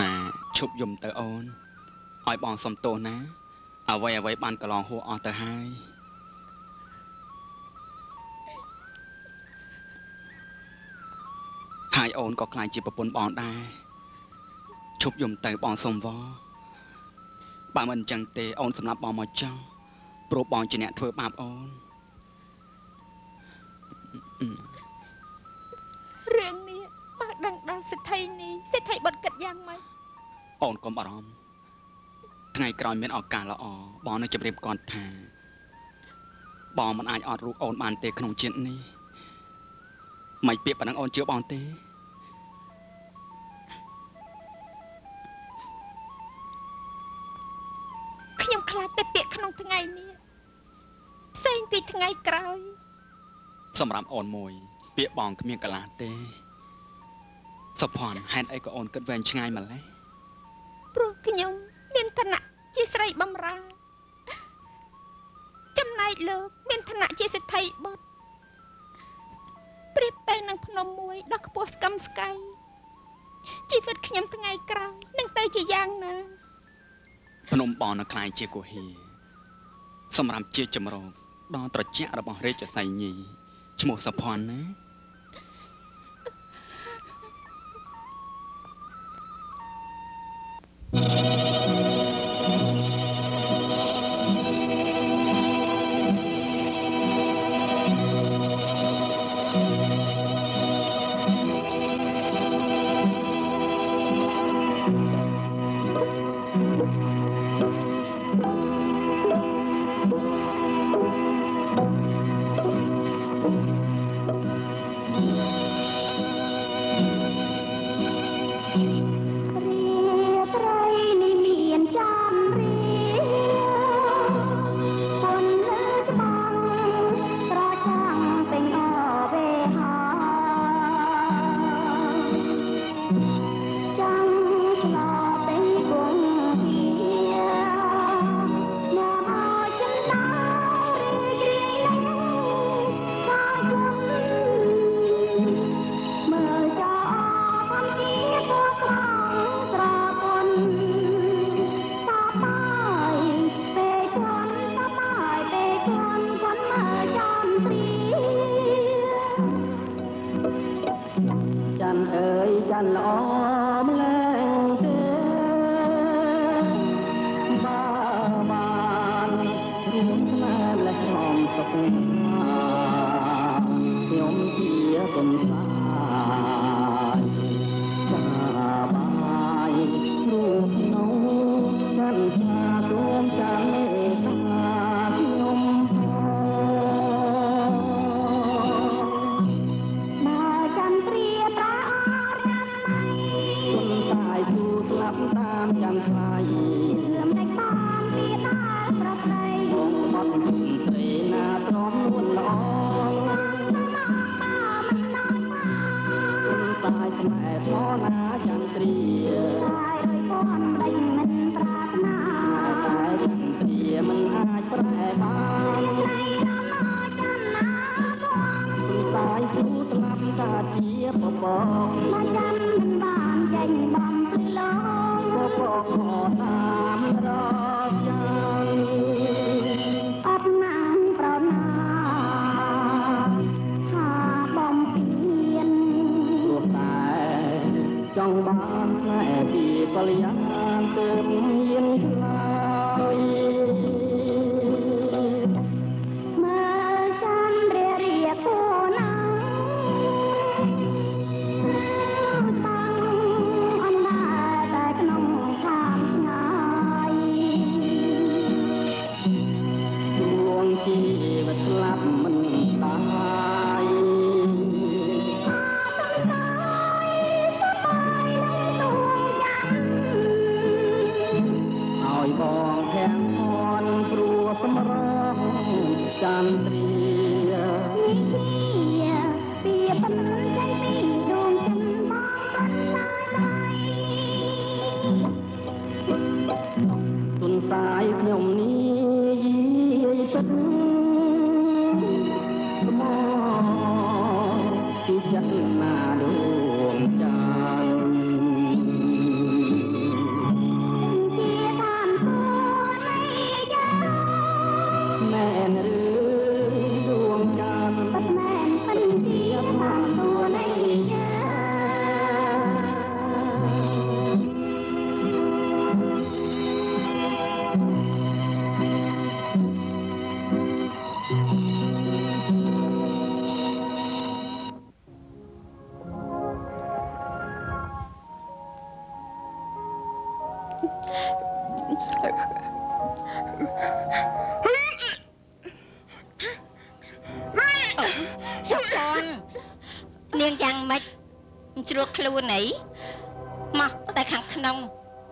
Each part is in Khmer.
ណាឈប់យំទៅអូនឲ្យបងសុំទោសណា អ្វីអ្វីបានកន្លងហួសអស់ទៅហើយហើយអូនក៏ខ្លាចជាប្រពន្ធបងដែរឈប់យំទៅបងសុំវបើមិនអញ្ចឹងទេអូនសម្រាប់បងមកចង់ព្រោះបងជាអ្នកធ្វើបាបអូនរឿងនេះបើដឹងដល់សិទ្ធិនេះសិ ទ្ធិបត់គិតយ៉ាងម៉េចអូនកុំបារម្ភថ្ងៃក្រោយមានឱកាសល្អបងនឹងជម្រាបគាត់ថា បងមិនអាចអត់រូបអូនបានទេក្នុងជាតិនេះមិនពាក្យប៉ុណ្ណឹងអូនជឿបងទេខ្ញុំខ្លាចតែពាក្យក្នុងថ្ងៃនេះផ្សេងពីថ្ងៃក្រោយ សម្រាប់អូនមួយ ពាក្យបងគ្មានកលាស់ទេ សុភ័ណ្ឌហេតុអីក៏អូនគិតវែងឆ្ងាយម្ល៉េះព្រោះខ្ញុំមានឋានៈជាស្រីបំរើ ចំណែកលោក មានឋានៈជាសិទ្ធិបុត្រប្រៀបទៅនឹងភ្នំមួយដ៏ខ្ពស់ស្កឹមស្កៃជីវិតខ្ញុំថ្ងៃក្រោយនឹងទៅជាយ៉ាងណាភ្នំបងនៅខ្លាយជាគុហីសម្រាប់ជាចម្រោកដ៏ត្រជាក់របស់រាជសីញីឈ្មោះសុភ័ណ្ឌណា ជា ពី សម្រងចន្ទ្រា សុខននាងយ៉ាងម៉េចជ្រោះខ្លួនអីមកតែខាងក្នុង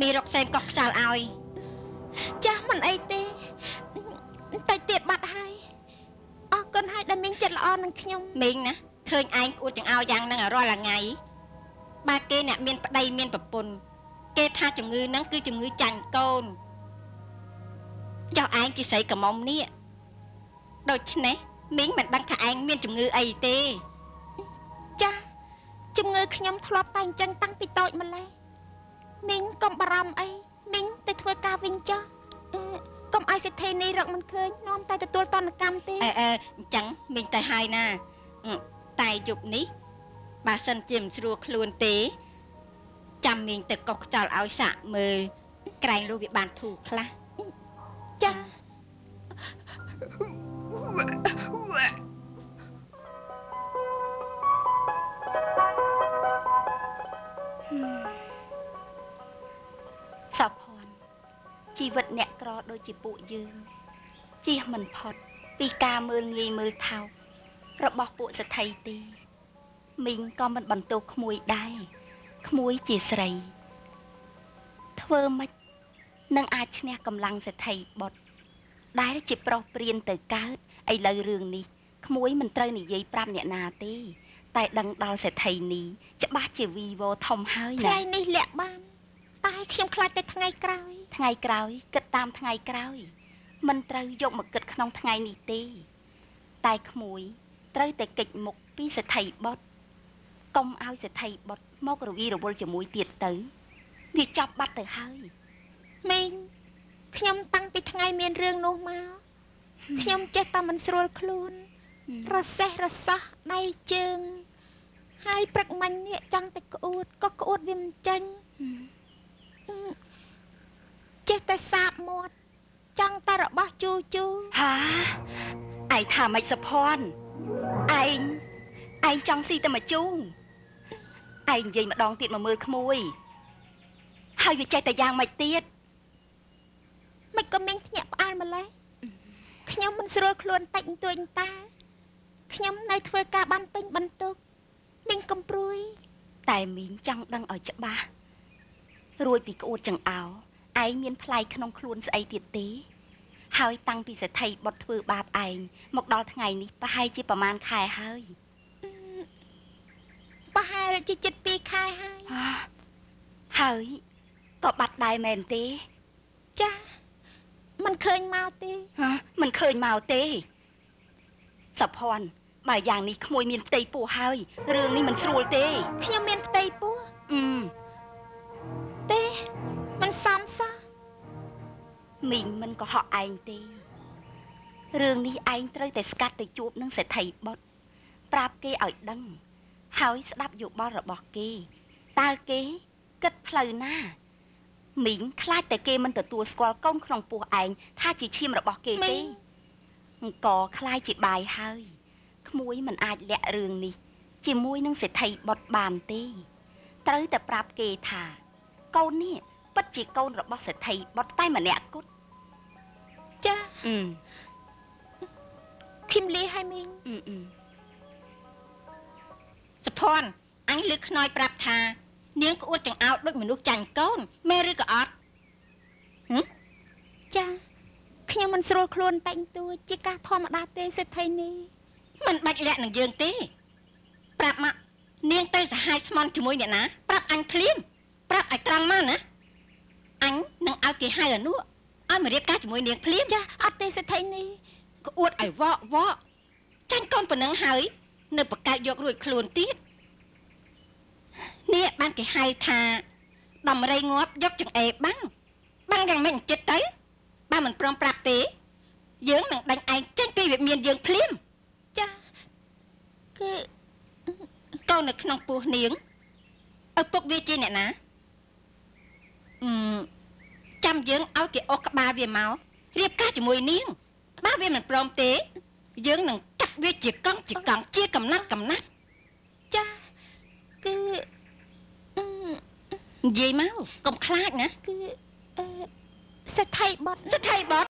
មានរកសែនកោះខ្ចាល់ឲ្យចាស់មិនអីទេតែទៀតបាត់ហើយអរគុណហើយដែលមានចិត្តល្អនឹងខ្ញុំមេងណាឃើញឯងអួតចង្អោយ៉ាងហ្នឹងរាល់ថ្ងៃបើគេអ្នកមានប្តីមានប្រពន្ធគេថាជំងឺហ្នឹងគឺជំងឺចាញ់កូន ចុះឯងជាស្រីកមុំនេះដូច្នេះមីងមិនដឹងថាឯងមានជំងឺអីទេចាស់ជំងឺខ្ញុំធ្លាប់តែអញ្ចឹងតាំងពីតូចម្ល៉េះមីងកុំបារម្ភអីមីងទៅធ្វើការវិញចុះអឺកុំឲ្យសិទ្ធិនេះរកមិនឃើញនាំតែទទួលតនកម្មទេអឺអឺអញ្ចឹងមីងទៅហើយណាអឺតែយប់នេះបើសិនជាមិនស្រួលខ្លួនទេ ចាំមីងទៅកុសខ្ចល់ឲ្យសាក់មើលក្រែងលោកវាបានធូរខ្លះចាស់ សោភ័ណ្ឌជីវិតអ្នកក្រដូចជាពួកយើងជៀសមិនផុត ពីការមើលងាយមើលថោករបស់ពួកសទ្ធិទេមីងក៏មិនបន្ទោសក្មួយដែរក្មួយជាស្រី ធ្វើម៉េចនឹងអាចឈ្នះកម្លាំងសទ្ធិបុត្រ ដែលជាប្រុសព្រានទៅកើតឥឡូវរឿងនេះក្មួយមិនត្រូវនិយាយប្រាប់អ្នកណាទេ តែដឹងដល់សេដ្ឋីនេះច្បាស់ជាវីវោធំហើយថ្ងៃណានេះលាក់បានតែខ្ញុំខ្លាចតែថ្ងៃក្រោយ ថ្ងៃក្រោយគិតតាមថ្ងៃក្រោយមិនត្រូវយកមកគិតក្នុងថ្ងៃនេះទេ តែក្មួយត្រូវតែកិច្ចមុខពីសេដ្ឋីបុត្រកុំឲ្យសេដ្ឋីបុត្រមករវីរវល់ជាមួយទៀតទៅវាចាប់បាត់ទៅហើយមីង ខ្ញុំតាំងពីថ្ងៃមានរឿងនោះមកខ្ញុំចេះតែមិនស្រួលខ្លួន រសេះរសោះដៃជើង ហើយព្រឹកមិញនេះចង់តែក្អួតក៏ក្អួតវាមិនចេញអឺចេះតែសាបមាត់ចង់តែរបស់ជូជូហាឯងថាម៉េចសុភ័ណ្ឌឯងឯងចង់ស៊ីតែមួយជូងឯងនិយាយម្ដងទៀតមកមើលក្មួយហើយវាចេះតែយ៉ាងម៉េចទៀត មិនក៏មីងភ្ញាក់ផ្អើលម្លេះខ្ញុំមិនស្រួល ខ្លួនតិចបន្តួចតាខ្ញុំនៅធ្វើការបានពេញបន្ទុកមីងកំព្រួយ តែមីងចង់ដឹងឲ្យច្បាស់រួចពីក្អួតចង្អោឯងមានផ្លៃក្នុងខ្លួនស្អីទៀតទេហើយតាំងពីសេដ្ឋីបុតធ្វើបាបឯងមកដល់ថ្ងៃនេះប្រហែលជាប្រមាណខែហើយប្រហែលជាជិត2ខែហើយអាហើយក៏បាត់ដែរមែនទេចា មិនឃើញមកទេហ៎មិនឃើញមកទេសុភ័ណ្ឌបើយ៉ាងនេះក្មួយមានផ្ទៃពោះហើយរឿងនេះមិនស្រួលទេខ្ញុំមានផ្ទៃពោះអឺទេមិនសមសោះមីងមិនក៏ហក់ឯងទេរឿងនេះឯងត្រូវតែស្កាត់ទៅជួបនឹងសេដ្ឋីបុតប្រាប់គេឲ្យដឹង ហើយស្ដាប់យោបល់របស់គេតើគេគិតផ្លូវណា មីងខ្លាចតែគេមិនទទួលស្គាល់កូនក្នុងពោះឯងថាជាឈាមរបស់គេទេអង្គខ្លាចជាបាយហើយក្មួយមិនអាចលាក់រឿងនេះ ជាមួយនឹងសេដ្ឋីបុតបានទេត្រូវតែប្រាប់គេថា កូននេះពិតជាកូនរបស់សេដ្ឋីបុតតែម្នាក់គត់ចាអឺខ្ញុំលាឲ្យមីងអឺអឺសុភ័ណ្ឌអញលើកខ្នើយប្រាប់ថា នាងក្អួតចង្អោតដូចមនុស្សចាញ់កូនមែនឬក៏អត់ចាខ្ញុំមិនស្រួលខ្លួនតិចបន្តួចជាការធម្មតាទេសេដ្ឋីនេះមិនបាច់លាក់នឹងយើងទេ ប្រាប់មកនាងទៅសហាយស្មន់ជាមួយអ្នកណា ប្រាប់អញភ្លាមប្រាប់ឲ្យត្រង់មកណាអញនឹងឲ្យគេហៅអនុឲ្យមករៀបការជាមួយនាងភ្លាមចាអត់ទេសេដ្ឋីនេះក្អួតឲ្យវក់វក់ចាញ់កូនប៉ុណ្ណឹងហើយ នៅបកកើតយករួចខ្លួនទៀត នេះបានគេហៅថាដំរីងាប់យកចង្អេរបាំងបាំងយ៉ាងម៉េចចិត្តទៅបើមិនព្រមប្រាប់ទេ យើងនឹងដាច់ឯងចេញពីវិមានយើងភ្លាមចាគឺកូននៅក្នុងពោះនាងឪពុកវាជាអ្នកណាអឺមចាំយើងឲ្យគេអស់ក្បាលវាមករៀបការជាមួយនាងបើវាមិនព្រមទេ យើងនឹងកាត់វាជាកង់ជាកង់ជាកំណាត់កំណាត់ចាគឺអឺនិ យាយមកកុំខ្លាចណាគឺអឺសេដ្ឋីបុតសិទ្ធិបត